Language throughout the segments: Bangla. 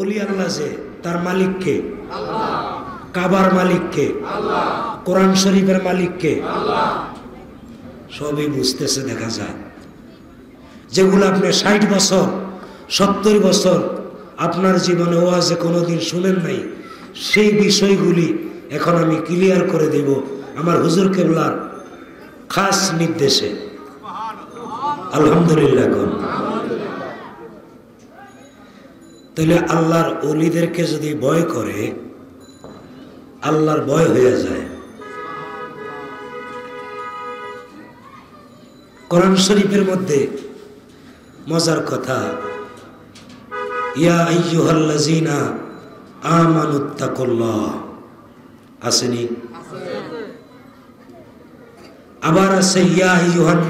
অলি আল্লাহ যে, তার মালিককে কাবার মালিককে কোরআন শরীফের মালিককে সবই বুঝতেছে, দেখা যায়। যেগুলো আপনি ষাট বছর, সত্তর বছর আপনার জীবনে ও ওয়াজে কোনোদিন শুনেন নাই, সেই বিষয়গুলি এখন আমি ক্লিয়ার করে দেব আমার হুজুর কেবলার খাস নির্দেশে। আলহামদুলিল্লাহ তাহলে আল্লাহর অলিদেরকে যদি ভয় করে, আল্লাহর ভয় হয়ে যায়। কোরআন শরীফের মধ্যে মজার কথা, ইয়া আবার আছে, ইয়া আইয়ুহান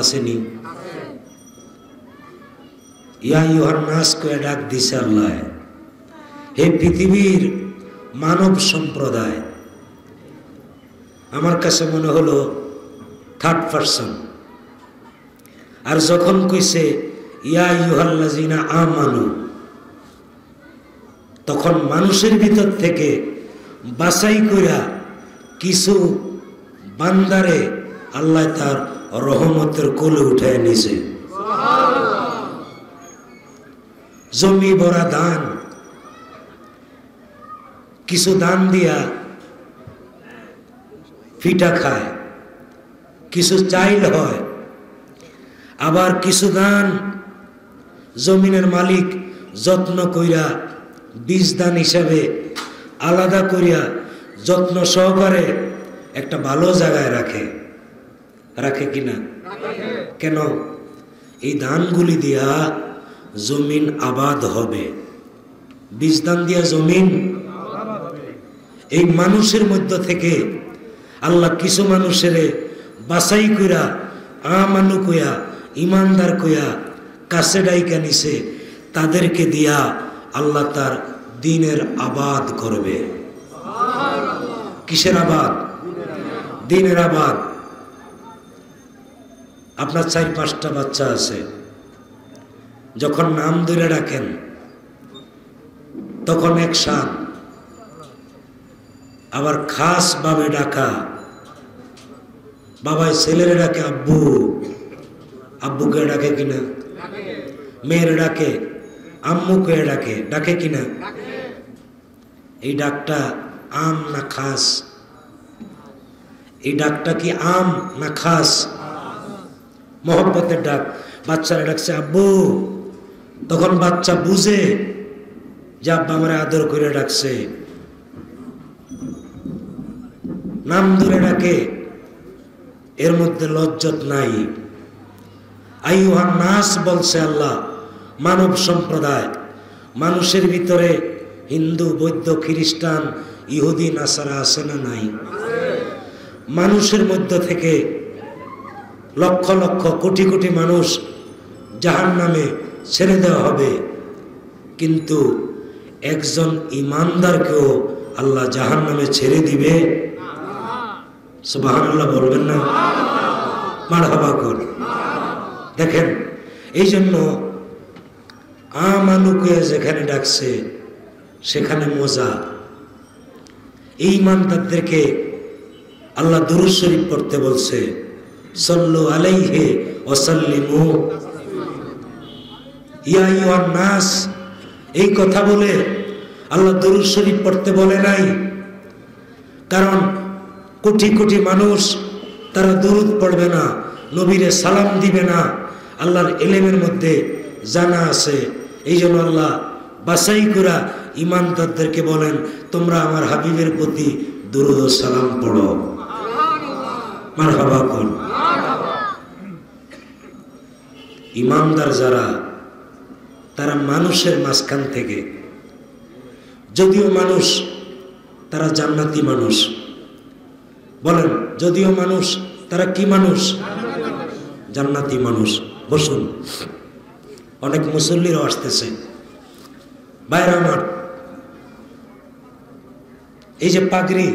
আসেনি? ইয়া হে পৃথিবীর মানব সম্প্রদায়, আমার কাছে মনে হলো থার্ড পারসন আর যখন কইছে, ইয়া ইউহাল্লাজিনা আমানু তখন মানুষের ভিতর থেকে বাছাই কইরা কিছু বান্দারে আল্লাহ তার রহমতের কোলে উঠায় নিছে। জমি ভরা দান। কিছু দান দিয়া ফিটা খায়। কিছু চাইল হয়। আবার কিছু দান জমিনের মালিক যত্ন কইরা বীজ দান হিসাবে আলাদা করিয়া যত্ন সহকারে একটা ভালো জায়গায় রাখে। রাখে কিনা? কেন? এই ধানগুলি দিয়া জমিন আবাদ হবে। বীজ দান দিয়া জমিন। এই মানুষের মধ্য থেকে আল্লাহ কিছু মানুষের বাছাই কইরা, আমানু কইয়া, ইমানদার কইয়া কাছে ডাইকা নিছে, তাদেরকে দিয়া আল্লাহ তার দিনের আবাদ করবে। কিসের আবাদ? দিনের আবাদ। আপনার চার পাঁচটা বাচ্চা আছে। যখন নাম ধরে রাখেন তখন এক সাত আবার খাস ভাবে ডাকা, বাবাই ছেলের ডাকে, আব্বু, আব্বুকে ডাকে কিনা? মেয়ের ডাকে, আম্মুকে ডাকে ডাকে কিনা? এই ডাকটা আম না খাস? এই ডাকটা কি আম না খাস? মোহব্বতের ডাক। বাচ্চারা ডাকছে, আব্বু তখন বাচ্চা বুঝে যে আব্বা আমার আদর করে ডাকছে। নাম ধরে ডাকে, এর মধ্যে লজ্জত নাই। আইহান নাস বলছে আল্লাহ, মানব সম্প্রদায়, মানুষের ভিতরে হিন্দু, বৌদ্ধ, খ্রিস্টান, ইহুদি, নাসারা আছে না নাই? মানুষের মধ্য থেকে লক্ষ লক্ষ, কোটি কোটি মানুষ জাহান নামে ছেড়ে দেওয়া হবে। কিন্তু একজন ইমানদারকেও আল্লাহ জাহান নামে ছেড়ে দিবে। সুবাহান বলবেন না? মার হবা কর। দেখেন এই জন্য আমানুকে যেখানে ডাকছে, সেখানে মজা। এই ইমানদারদেরকে আল্লাহ দুরুদ শরীফ পড়তে বলছে, সল্লু আলাইহে ওসাল্লিমু ইয়া নাস এই কথা বলে আল্লাহ দরুদ শরীফ পড়তে বলে নাই। কারণ কোটি কোটি মানুষ তারা দরুদ পড়বে না নবীরে সালাম দিবে না আল্লাহর এলেমের মধ্যে জানা আছে। এই জন্য আল্লাহ বাসাই করা ইমানদারদেরকে বলেন তোমরা আমার হাবিবের প্রতি দুরুদ সালাম পড়ো। মার হাবা কর ইমানদার যারা তারা মানুষের মাঝখান থেকে। যদিও মানুষ তারা জান্নাতি মানুষ। বলেন যদিও মানুষ তারা কি মানুষ? জান্নাতি মানুষ। বসুন। অনেক মুসল্লিরাও আসতেছে। বাইরে আমার এই যে পাগড়ি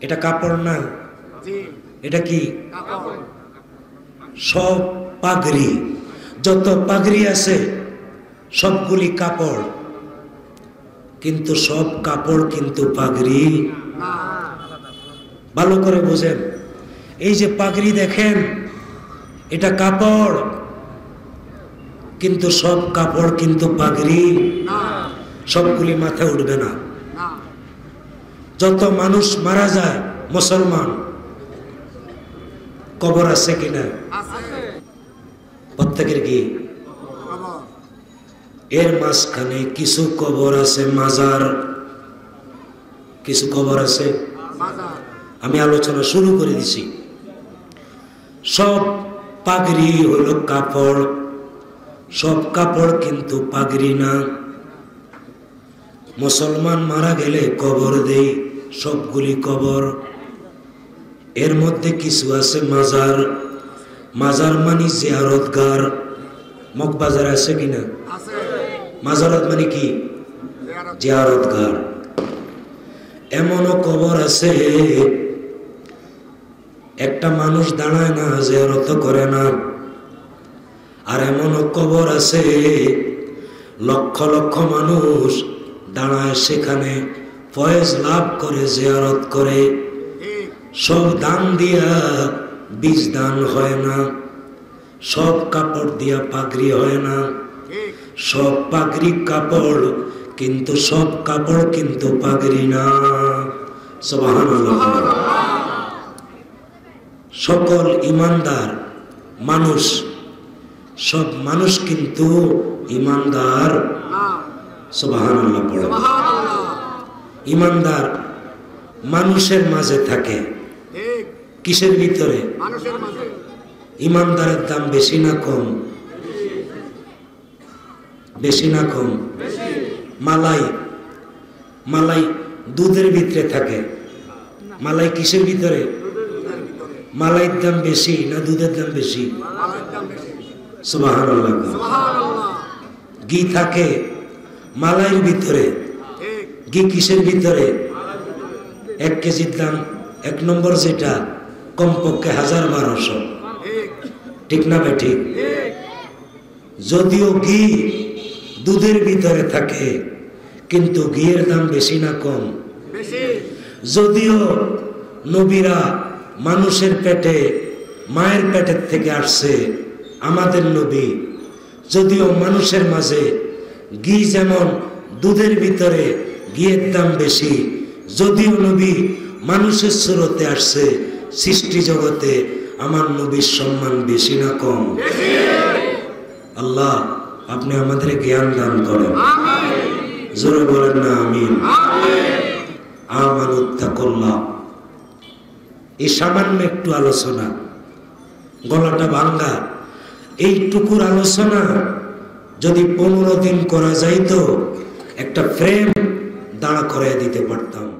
এটা কাপড় না? এটা কি? সব পাগড়ি। যত পাগড়ি আছে, সবগুলি কাপড়। কিন্তু সব কাপড় কিন্তু পাগড়ি। ভালো করে বোঝেন। এই যে পাগড়ি দেখেন, এটা কাপড়। কিন্তু সব কাপড় কিন্তু পাগড়ি। সবগুলি মাথায় উঠবে না। যত মানুষ মারা যায়, মুসলমান, কবর আছে কিনা? প্রত্যেকের কি? এর মাঝখানে কিছু কবর আছে, মাজার। কিছু কবর আছে? আমি আলোচনা শুরু করে দিছি। সব পাগড়ি হলো কাপড়। সব কাপড় কিন্তু পাগড়ি না। মুসলমান মারা গেলে কবর দেই, সবগুলি কবর। এর মধ্যে কিছু আছে মাজার। মাজার মানি জিয়ারতগার মগবাজার আছে কিনা মাজারত মানে কি? জিয়ারতগার। এমনও কবর আছে একটা মানুষ দাঁড়ায় না জিয়ারত করে না। আর এমনও কবর আছে লক্ষ লক্ষ মানুষ দাঁড়ায় সেখানে ফয়েজ লাভ করে জিয়ারত করে। সব দান দিয়া বীজ দান হয় না সব কাপড় দিয়া পাগড়ি হয় না। সব পাগড়ি কাপড় কিন্তু সব কাপড় কিন্তু পাগড়ি না। সকল ইমানদার মানুষ সব মানুষ কিন্তু ইমানদার। পড়ে। ইমানদার মানুষের মাঝে থাকে। কিসের ভিতরে? ইমানদারের দাম বেশি না কম? বেশি না কম? মালাই মালাই দুধের ভিতরে থাকে। মালাই কিসের ভিতরে? মালাইয়ের দাম বেশি না দুধের দাম বেশি? ঘি থাকে মালাইয়ের ভিতরে। ঘি কিসের ভিতরে। এক কেজির দাম এক নম্বর যেটা। কমপক্ষে হাজার বারোশো ঠিক না ভাই ঠিক? যদিও ঘি দুধের ভিতরে থাকে কিন্তু ঘিয়ের দাম বেশি না কম। যদিও নবীরা মানুষের পেটে মায়ের পেটের থেকে আসছে আমাদের নবী যদিও মানুষের মাঝে ঘি যেমন দুধের ভিতরে ঘিয়ের দাম বেশি যদিও নবী মানুষের স্রোতে আসছে সৃষ্টি জগতে আমার নবীর সম্মান বেশি না কম। আল্লাহ, আপনি আমাদের জ্ঞান দান করেন। জোরে বলেন না, আমিন। আমানুত্তাকুল্লাহ। এই সামান্য একটু আলোচনা। গলাটা ভাঙ্গা। এইটুকুর আলোচনা যদি পনেরো দিন করা যাইতো, একটা ফ্রেম দাঁড়া করাই দিতে পারতাম।